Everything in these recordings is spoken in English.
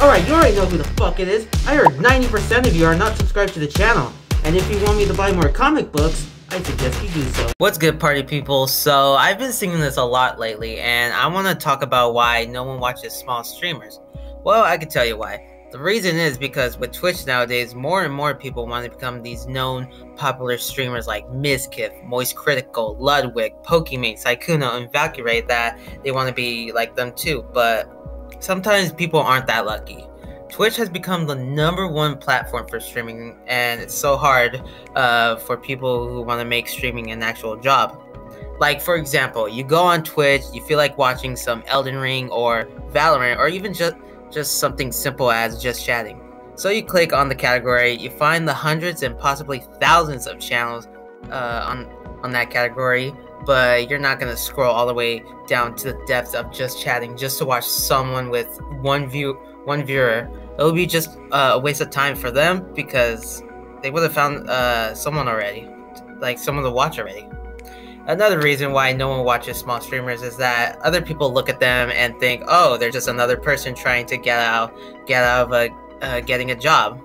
Alright, you already know who the fuck it is. I heard 90% of you are not subscribed to the channel. And if you want me to buy more comic books, I suggest you do so. What's good, party people? So, I've been seeing this a lot lately, and I want to talk about why no one watches small streamers. Well, I can tell you why. The reason is because with Twitch nowadays, more and more people want to become these known popular streamers like Mizkif, Moist Critical, Ludwig, Pokimane, Sykkuno, and Valkyrae that they want to be like them too, but sometimes people aren't that lucky. Twitch has become the number one platform for streaming, and it's so hard uh, for people who want to make streaming an actual job. Like, for example, you go on Twitch, you feel like watching some Elden Ring or Valorant, or even just, just something simple as just chatting. So you click on the category, you find the hundreds and possibly thousands of channels uh, on, on that category, but you're not gonna scroll all the way down to the depths of just chatting just to watch someone with one view one viewer. It would be just uh, a waste of time for them because they would have found uh, someone already like someone to watch already. Another reason why no one watches small streamers is that other people look at them and think oh they're just another person trying to get out get out of a, uh, getting a job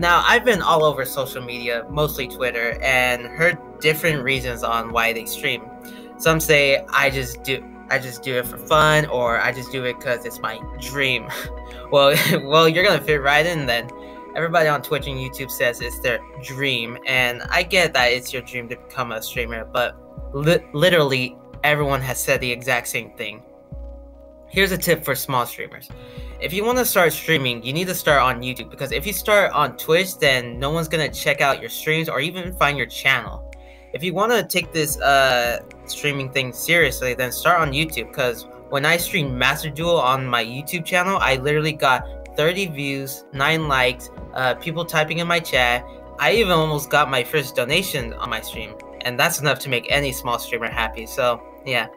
now, I've been all over social media, mostly Twitter, and heard different reasons on why they stream. Some say I just do I just do it for fun or I just do it cuz it's my dream. well, well, you're going to fit right in then. Everybody on Twitch and YouTube says it's their dream, and I get that it's your dream to become a streamer, but li- literally everyone has said the exact same thing. Here's a tip for small streamers. If you want to start streaming, you need to start on YouTube because if you start on Twitch, then no one's going to check out your streams or even find your channel. If you want to take this uh, streaming thing seriously, then start on YouTube because when I streamed Master Duel on my YouTube channel, I literally got 30 views, 9 likes, uh, people typing in my chat. I even almost got my first donation on my stream, and that's enough to make any small streamer happy. So, yeah.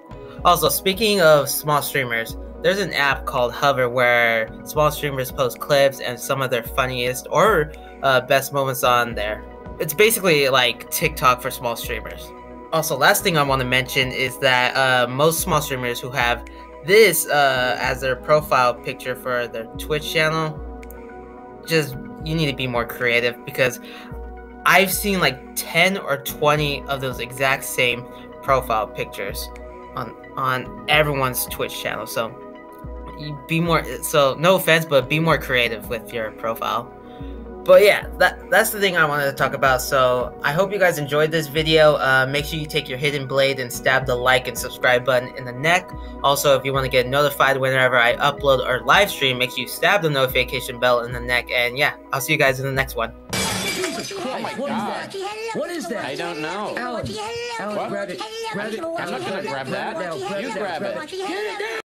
Also, speaking of small streamers, there's an app called Hover where small streamers post clips and some of their funniest or uh, best moments on there. It's basically like TikTok for small streamers. Also, last thing I want to mention is that uh, most small streamers who have this uh, as their profile picture for their Twitch channel, just you need to be more creative because I've seen like 10 or 20 of those exact same profile pictures on on everyone's Twitch channel. So be more so no offense, but be more creative with your profile. But yeah, that that's the thing I wanted to talk about. So I hope you guys enjoyed this video. Uh, make sure you take your hidden blade and stab the like and subscribe button in the neck. Also, if you want to get notified whenever I upload or live stream, make sure you stab the notification bell in the neck. And yeah, I'll see you guys in the next one. Jesus Christ, what is that? What is that? I don't know. Alan, Alan, grab it. Grab it. I'm not gonna grab that. Grab it now. Grab You grab Grab it. it. Get it down.